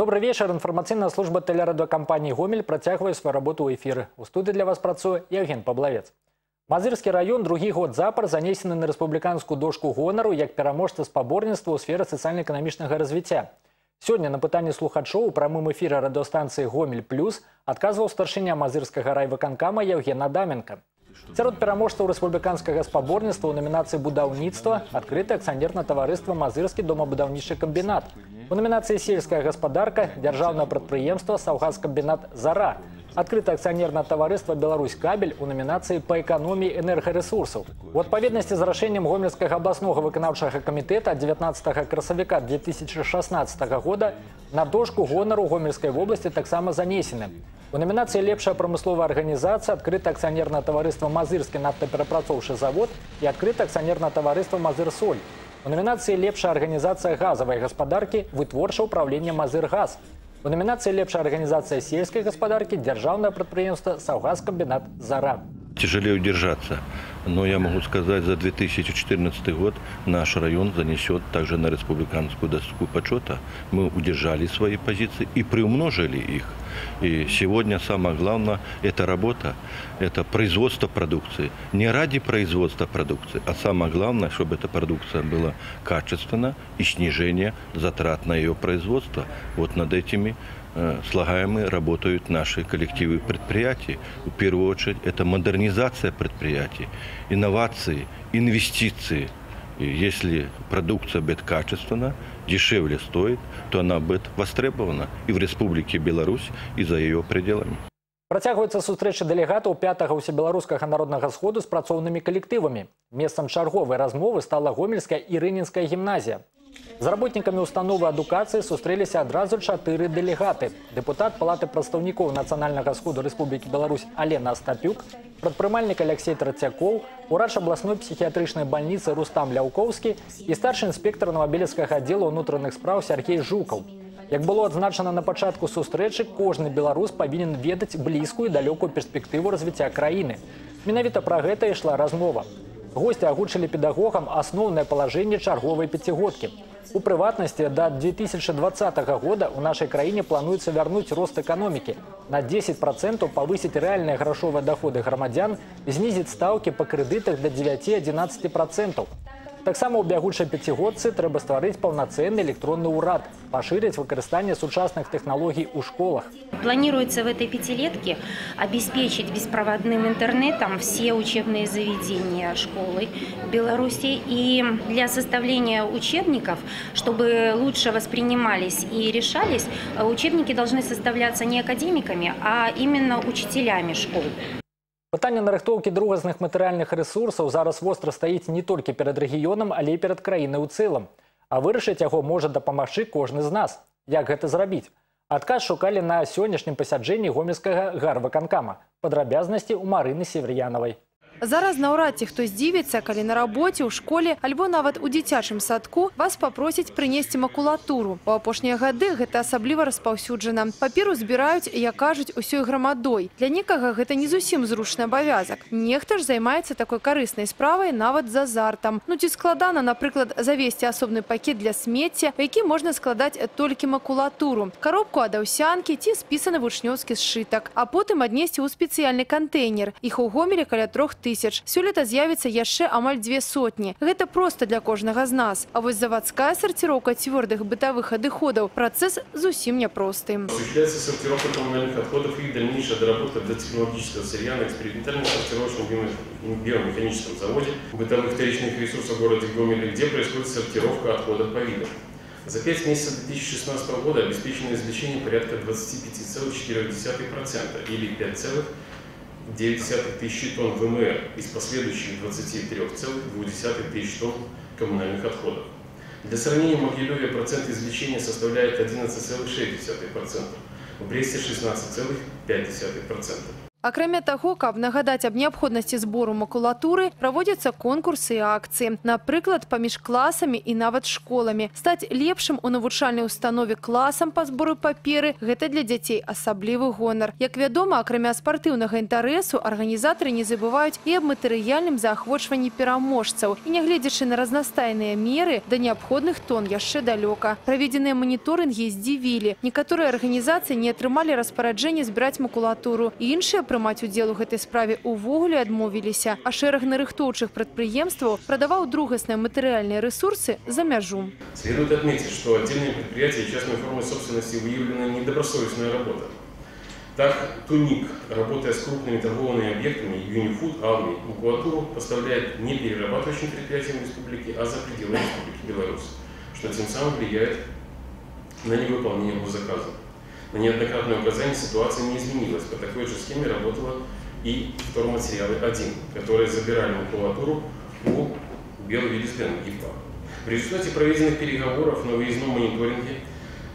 Добрый вечер. Информационная служба телерадиокомпании «Гомель» працягвае свою работу ў эфіры. У студыі для вас працуе Евген Паблавец. Мазырскі раён другі год запар занесены на рэспубліканскую дошку гонару як пераможца спаборніцтва ў сферы сацыяльна-эканамічнага развіцця. Сёння на пытанне слухачоў у прамым эфіры радыёстанцыі «Гомель плюс» адказваў старшыня мазырскага райвыканкама Евгена Адаменко. Сярод пераможцаў рэспубліканскага спаборніцтва ў намінацыі будаўніцтва адкрыта акцыянерна таварыства мазырскі домабудаўнічы камбінат. У номінацыі сельская гаспадарка дзяржаўнае прадпрыемства саўгазкамбінат зара. Адкрыта акцыянернае таварыства Беларусь кабель у номінацыі па эканоміі энергарэсурсаў. У адпаведнасці з рашэннем гомельскага абласнога выканаўчага камітэта 19 красавіка 2016 года на дошку гонару гомельскай вобласці таксама занесены. У номінацыі лепшая прамысловая арганізацыя адкрыта акцыянернае таварыства мазырскі нафтаперапрацоўшы завод і адкрыта акцыянернае таварыства мазыр-соль. У номінацыі лепшая арганізацыя газавай гаспадаркі вытворча ўправлення мазыр-газ. У номінацыі лепшая арганізацыя сельскай гаспадаркі дзяржаўнае прадпрыемства саўгазкамбінат зара. Тяжелее удержаться. Но я могу сказать, за 2014 год наш район занесет также на республиканскую доску почета. Мы удержали свои позиции и приумножили их. И сегодня самое главное – это работа, это производство продукции. Не ради производства продукции, а самое главное, чтобы эта продукция была качественна и снижение затрат на ее производство. Вот над этими слагаемые работают наши коллективы предприятий. В первую очередь это модернизация предприятий, инновации, инвестиции. И если продукция будет качественна, дешевле стоит, то она будет востребована и в Республике Беларусь, и за ее пределами. Працягваецца сустрэча дэлегатаў пятага ўсебеларускага народнага сходу з працоўнымі калектывамі. Месцам чарговай размовы стала гомельская і рынінская гімназія. З работнікамі установы адукацыі сустрэліся адразу чатыры дэлегаты. Дэпутат палаты прадстаўнікоў нацыянальнага сходу Рэспублікі Беларусь Алена Астапюк, прадпрымальнік Алексей Трацякоў, урач абласной псіхіятрычнай бальніцы Рустам Ляўкоўскі і старшы інспектор новабелецкага аддзела ўнутраных спраў Сергей Жукаў. Як было адзначана на пачатку сустрэчы, кожны беларус павінен ведаць блізкую і далёкую перспектыву развіцця краіны. Менавіта пра гэта ішла размова. Гости агучылі педагогам асноўнае палажэнне чарговай пяцігодкі. У прыватнасці да 2020 года ў нашай краіне плануецца вярнуць рост эканомікі. На 10 процентаў павысіць рэальныя грашовыя даходы грамадзян, знізіць стаўкі па крэдытах да 9-11 процентаў. Таксама ў бягучай пяцігодцы трэба стварыць паўнацэнны электронны ўрад, пашырыць выкарыстанне сучасных тэхналогій у школах. Планируется в этой пятилетке обеспечить беспроводным интернетом все учебные заведения школы Беларуси. И для составления учебников, чтобы лучше воспринимались и решались, учебники должны составляться не академиками, а именно учителями школ. Пытанне нарыхтоўкі другасных матэрыяльных рэсурсаў зараз востра стаіць не толькі перад рэгіёнам, але і перад краінай у цэлым. А вырашыць яго можа дапамагчы кожны з нас. Як гэта зрабіць? Адказ шукалі на сённяшнім пасяджэнні гомельскага гарваканкама. Падрабязнасці ў Марыны Северянавай. Зараз наўрад ці хто здзівіцца, калі на рабоце, ў школе альбо нават у дзіцячым садку вас папросяць прынесці макулатуру. У апошнія гады гэта асабліва распаўсюджана. Паперу збіраюць, як кажуць, усёй грамадой. Для некага гэта не зусім зручны абавязак. Нехта ж займаецца такой карыснай справай нават з азартам. Ну ці складана, напрыклад, завесці асобны пакет для смецця, у які можна складаць толькі макулатуру, каробку ад аўсянкі ці спісаны вучнёўскі сшытак, а потым аднесці ў спецыяльны кантэйнер. Іх у гомелі каля трох тысяч тысяч. Сёлета з'явіцца яшчэ амаль две сотні. Гэта проста для кожнага з нас. А вось заводская сортировка цвёрдых бытовых адыходаў працэс зусім няпросты. Осуществляется сортировка коммунальных отходов и дальнейшая доработка для технологического сырья на экспериментальном сортировочном биомеханическом заводе бытовых вторичных ресурсов в городе Гомеле, где происходит сортировка отходов по видам. За 5 месяцев 2016 года обеспечено извлечение порядка 25,4% или 5, 0,9 тысячи тонн ВМР из последующих 23,2 тысяч тонн коммунальных отходов. Для сравнения, в Могилеве процент извлечения составляет 11,6%, в Бресте 16,5%. Акрамя таго, каб нагадаць аб неабходнасці збору макулатуры, праводзяцца конкурсы і акцыі. Напрыклад, паміж класамі і нават школамі. Стаць лепшым у навучальнай установе класам па збору паперы – гэта для дзяцей асаблівы гонар. Як вядома, акрамя спартыўнага інтарэсу, арганізатары не забываюць і аб матэрыяльным заахвочванні пераможцаў. І нягледзячы на разнастайныя меры, да неабходных тон яшчэ далёка. Праведзеныя маніторынгі здзівілі. Некаторыя арганізацыі не атрымалі распараджэнне збіраць макулатуру. І іншыя прымаць удзел у гэтай справе увогуле адмовіліся, а шэраг нарыхтоўчых прадпрыемстваў прадаваў другасныя матэрыяльныя ресурсы за мяжу. Следует отметить, что отдельные предприятия и частные формы собственности выявлена недобросовестная работа. Так, Туник, работая с крупными торговыми объектами, Юнифуд, Алми, макулатуру поставляет не перерабатывающим предприятиям республики, а за пределы Республики Беларусь, что тем самым влияет на невыполнение его заказа. На неоднократное указание ситуация не изменилась. По такой же схеме работала и вторматериалы 1, которые забирали макулатуру у Белвилисден ГИПа. В результате проведенных переговоров на выездном мониторинге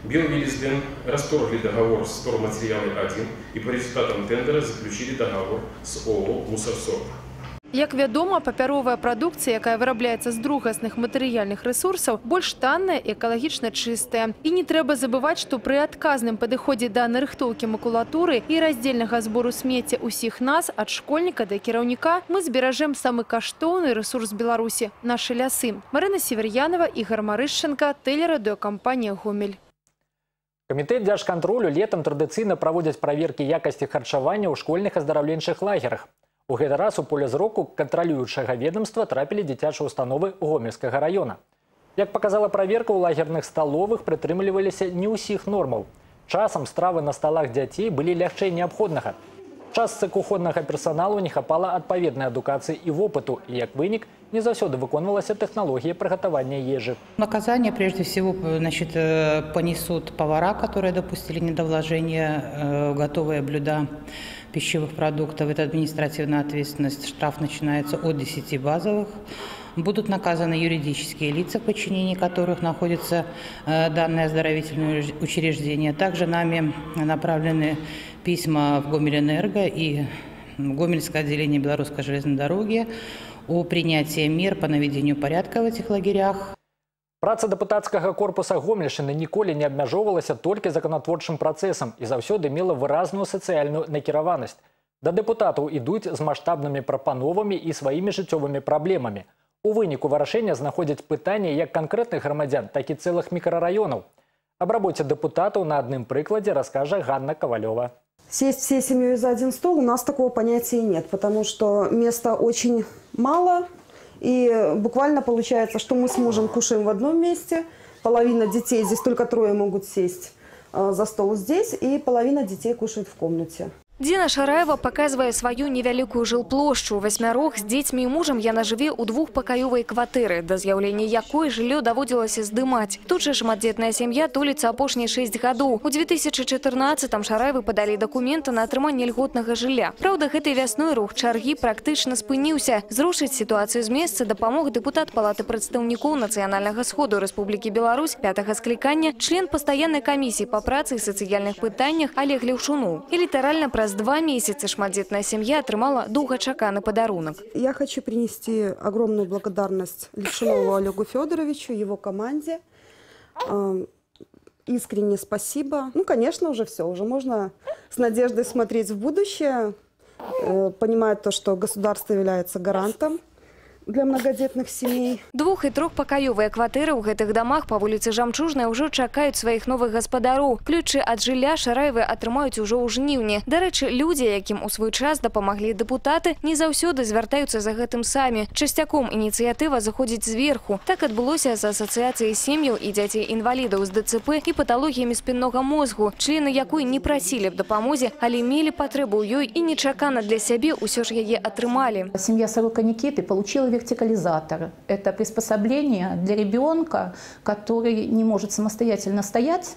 Белвилисден расторгли договор с вторматериалой 1 и по результатам тендера заключили договор с ООО «Мусорсорт». Як вядома, папяровая прадукцыя, якая вырабляецца з другасных матэрыяльных рэсурсаў, больш танная і экалагічна чыстая. І не трэба забываць, што пры адказным падыходзе да нарыхтоўкі макулатуры і раздзельнага збору смецця ўсіх нас, ад школьніка да кіраўніка, мы зберажэм самы каштоўны рэсурс Беларусі – нашы лясы. Марына Север'янова, Ігар Марышченка, тэлерадыёкампанія «Гомель». Камітэт дзяржкантролю летам традыцыйна праводзяць праверкі якасці харчавання ў школьных аздараўленчых лагерах. У гэты раз у поле зроку кантралюючага ведомства трапілі дзіцячыя установы гомельскага района. Як показала праверка, у лагерных сталовых прытрымліваліся не ўсіх нормаў. Часам стравы на сталах дзяцей былі лягчэй неабходнага. Частцы кухоннага персаналу не хапала адпаведнай адукацыі і вопыту, і як вынік не заўсёды выконвалася тэхналогія прыгатавання ежы. Наказание прежде всего значит, э, понесут повара, которые допустили недовложение, э, готовые блюда пищевых продуктов. Это административная ответственность. Штраф начинается от 10 базовых. Будут наказаны юридические лица, в подчинении которых находятся э, данные оздоровительные учреждения. Также нами направлены письма в Гомельэнерго и Гомельское отделение Белорусской железной дороги о принятии мер по наведению порядка в этих лагерях. Праца дэпутацкага корпуса гомельшчыны ніколі не абмяжоўвалася толькі заканатворчым працэсам і заўсёды мела выразную сацыяльную накіраванасць. Да дэпутатаў ідуць з маштабнымі прапановамі і сваімі жыццёвымі праблемамі. У выніку вырашэння знаходзяць пытанні як канкрэтных грамадзян, так і цэлых мікрараёнаў. Аб рабоце дэпутатаў на адным прыкладзе раскажа Ганна Ковалёва. Сесть всей семьей за один стол у нас такого понятия нет, потому что места очень мало, и буквально получается, что мы с мужем кушаем в одном месте, половина детей, здесь только трое могут сесть э, за стол здесь, и половина детей кушает в комнате. Дина Шараева показывае сваю невялікую жылплошчу. Васьмярох з дзецьмі і мужам яна жыве ў двухпакаёвай кватэры, да з'яўлення якой жыллё даводзілася здымаць. Тут жа шматдзетная сям'я туліцца апошнія 6 гадоў. У 2014-м Шараевы падалі дакументы на атрыманне льготнага жылля. Праўда, гэтай вясной рух чаргі практычна спыніўся. Зрушыць сітуацыю з месца дапамог дэпутат палаты прадстаўнікоў нацыянальнага сходу Рэспублікі Беларусь пятага склікання, член пастаяннай камісіі па працы і сацыяльных пытаннях Олег Леўшуну. І літаральна праз два месяца шматдзетная семья атрымала доўгачаканы подарунок. Я хочу принести огромную благодарность Левшинову Олегу Федоровичу, его команде. Искренне спасибо. Ну, конечно, уже все. Уже можно с надеждой смотреть в будущее, э, понимать то, что государство является гарантом для многодетных семей. Двух- і трохпакаёвыя кватэры ў гэтых дамах па вуліцы Жамчужнай ўжо чакаюць сваіх новых гаспадароў. Ключы ад жылля шараевы атрымаюць ужо ў жніўні. Дарэчы, людзі, якім у свой час дапамаглі дэпутаты, не заўсёды звяртаюцца за гэтым самі. Часцяком ініцыятыва заходзіць зверху. Так адбылося з асацыяцыяй сем'яў і дзяцей інвалідаў з ДЦП і паталогіямі спіннога мозгу, члены якой не прасілі б дапамозе, але мелі патрэбу ў ёй і нечакана для сябе ўсё ж яе атрымалі. Семья Сорока Никиты получила вертикализатор. Это приспособление для ребенка, который не может самостоятельно стоять.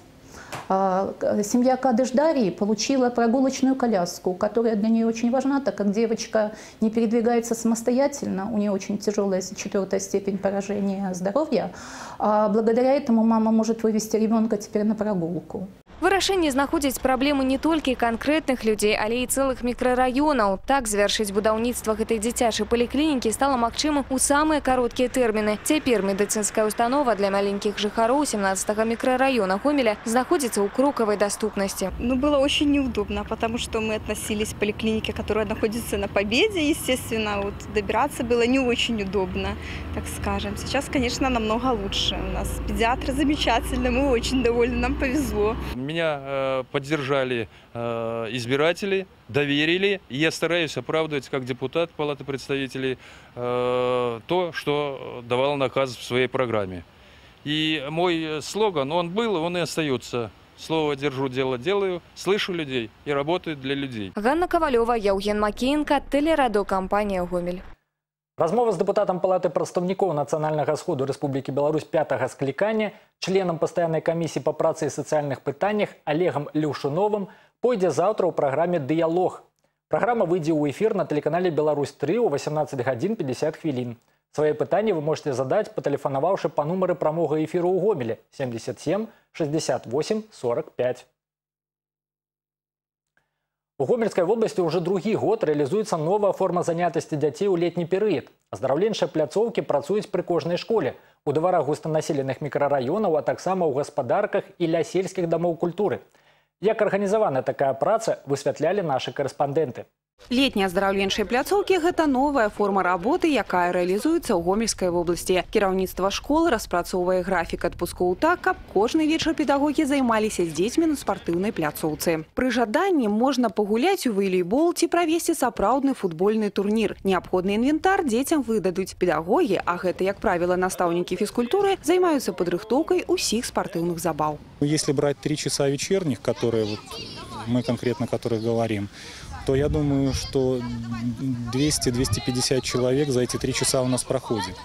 А, семья Кадыш Дарьи получила прогулочную коляску, которая для нее очень важна, так как девочка не передвигается самостоятельно, у нее очень тяжелая четвертая степень поражения здоровья. А благодаря этому мама может вывести ребенка теперь на прогулку. Вырашэнне знаходзіць праблемы не толькі канкрэтных людзей, але і цэлых мікрараёнаў. Так завяршыць будаўніцтва гэтай дзіцячай паліклінікі стала магчымым у самыя кароткія тэрміны. Цяпер медыцынская установа для маленькіх жыхароў 17 мікрараёна Гомеля знаходзіцца ў крокавай даступнасці. Ну, было очень неудобно, потому что мы относились к поликлинике, которая находится на Победе, естественно, вот добираться было не очень удобно, так скажем. Сейчас, конечно, намного лучше. У нас педиатры замечательные, мы очень довольны, нам повезло. Меня э, поддержали э, избиратели, доверили. И я стараюсь оправдывать как депутат Палаты представителей э, то, что давал наказ в своей программе. И мой слоган, он был, он и остается. Слово держу, дело делаю, слышу людей и работаю для людей. Ганна Ковалёва, Яўген Макеенка, тэлерадыокампанія Гомель. Размова з дэпутатам палаты прадстаўнікоў нацыянальнага сходу Рэспублікі Беларусь пятага склікання, членам пастаяннай камісіі па працы і сацыяльных пытаннях Олегам Люшуновым пойдзе заўтра ў праграме дыялог. Праграма выйдзе ў эфір на тэлеканале Беларусь 3 ў 18 гадзін 50 хвілін. Свае пытанні вы можете задаць, патэлефанаваўшы па нумары прамога эфіру ў гомелі 77 68 45. У гомельскай вобласці ўжо другі год рэалізуецца новая форма занятасці дзяцей у летні перыяд. Аздараўленчыя пляцоўкі працуюць пры кожнай школе, у дварах густанаселеных мікрараёнаў, а таксама ў гаспадарках і ля сельскіх дамоў культуры. Як арганізавана такая праца, высвятлялі нашы карэспандэнты. Летнія аздараўленчыя пляцоўкі гэта новая форма работы, якая рэалізуецца ў гомельскай вобласці. Кіраўніцтва школы распрацоўвае графік адпускоў так, каб кожны вечар педагогі займаліся з дзецьмі на спартыўнай пляцоўцы. Пры жаданні можна пагуляць у вейлейбол ці правесці сапраўдны футбольны турнір. Неабходны інвентар дзецям выдадуць педагогі, а гэта, як правіла, настаўнікі фізкультуры займаюцца падрыхтоўкай усіх спартыўных забаў. Если брать три часа вечерних, которые вот мы конкретно о которых говорим, то я думаю, что 200-250 человек за эти три часа у нас проходит.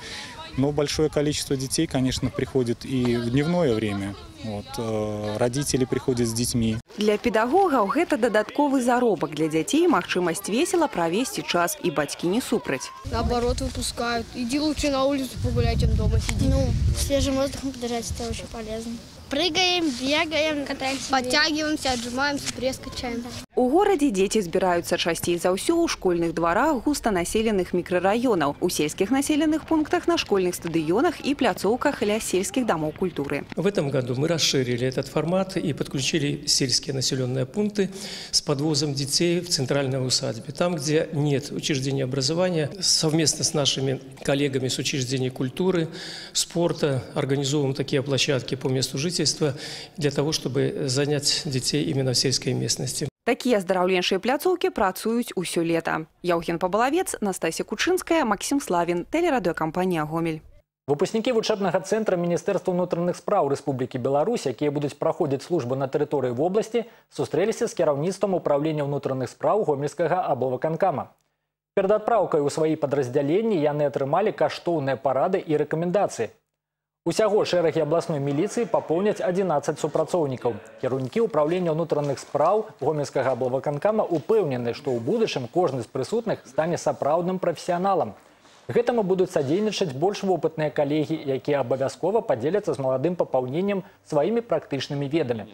Но большое количество детей, конечно, приходит и в дневное время. Вот, э, родители приходят с детьми. Для педагогаў гэта дадатковы заробак для дзяцей, магчымасць весела правесці час, і бацькі не супраць. Наоборот, выпускают. Иди лучше на улицу погулять, чем дома сидеть. Ну, свежим воздухом подышать, это очень полезно. Прыгаем, бегаем, катаемся. Подтягиваемся, отжимаемся, пресс качаем. У горадзе дзеці збіраюцца часцей за ўсё ў школьных дварах густанаселеных мікрараёнаў, у сельских населенных пунктах на школьных стадыёнах и пляцоўках ля сельских домов культуры. В этом году мы расширили этот формат и подключили сельские населенные пункты с подвозом детей в центральной усадьбе. Там, где нет учреждения образования, совместно с нашими коллегами с учреждений культуры, спорта организовываем такие площадки по месту жительства для того, чтобы занять детей именно в сельской местности. Такія аздараўленчыя пляцоўкі працуюць усё лета. Яўген Пабалавец, Настасія Кучынская, Максим Славін, тэлерадыёкампанія Гомель. Выпускнікі вучэбнага цэнтра міністэрства ўнутраных спраў Рэспублікі Беларусь, якія будуць праходзіць службу на тэрыторыі вобласці, сустрэліся з кіраўніцтвам управлення ўнутраных спраў гомельскага аблаваканкама. Перад адпраўкай у сваі падраздзяленні яны атрымалі каштоўныя парады і рэкамендацыі. Усяго шэрагі абласной міліцыі папоўняць 11 супрацоўнікаў. Кіраўнікі ўправлення ўнутраных спраў гомельскага аблаваканкама упэўнены, што ў будучым кожны з прысутных стане сапраўдным прафесіяналам. Гэтаму будуць садзейнічаць больш вопытныя калегі, якія абавязкова падзеляцца з маладым папаўненнем сваімі практычнымі ведамі.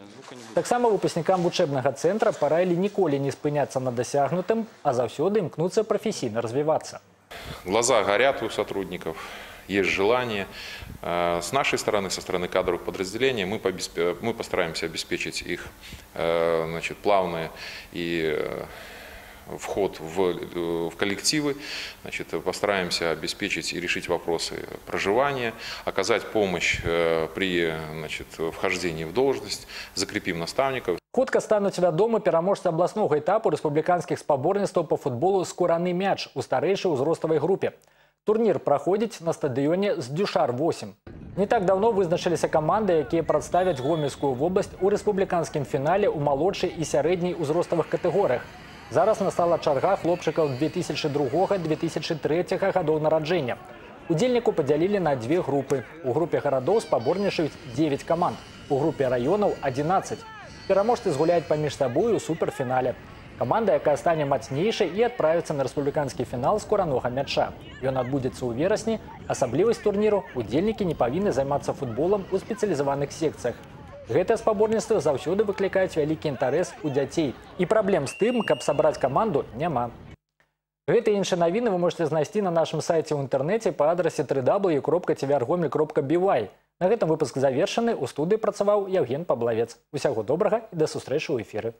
Таксама выпускнікам вучэбнага цэнтра параілі ніколі не спыняцца на дасягнутым, а заўсёды імкнуцца прафесійна развівацца. Глаза горят у сотрудников, есть желание. Э, с нашей стороны, со стороны кадровых подразделений, мы, мы постараемся обеспечить их э, значит, плавное и э, вход в, в коллективы, значит, постараемся обеспечить и решить вопросы проживания, оказать помощь при значит, вхождении в должность, закрепим наставников. Хутка стануць вядомы пераможцы абласнога этапу рэспубліканскіх спаборніцтваў по футболу скураны мяч у старэйшай узроставай групе. Турнір праходзіць на стадыёне з Дюшар-8. Не так давно вызначыліся каманды, якія прадставяць гомельскую вобласць у рэспубліканскім фінале ў малодшай і сярэдняй узроставых катэгорыях. Зараз настала чарга хлопчыкаў 2002-2003 гадоў нараджэння. Удзельніку падзялілі на дзве групы. У групе гарадоў спаборнічаюць 9 каманд. У групе раёнаў 11. Пераможцы згуляюць паміж сабою ў суперфінале. Каманда, якая стане мацнейшай і адправіцца на рэспубліканскі фінал скуранога мяча. Ён адбудзецца ў верасні. Асаблівасць турніру удзельнікі не павінны займацца футболам у спецыялізаваных секцыях. Гэтыя спаборніцтвы заўсёды выклікаюць вялікі інтарэс у дзяцей. І праблем з тым, каб сабраць каманду няма. Гэты іншыя навіны вы можете знайсці на нашым сайце ў інтэрнэце па адрасе www.tvrgomель.by. На гэтым выпуск завершаны у студыі працаваў Евген Паблавец. Усяго добрага і да сустрэчы ў эфіры.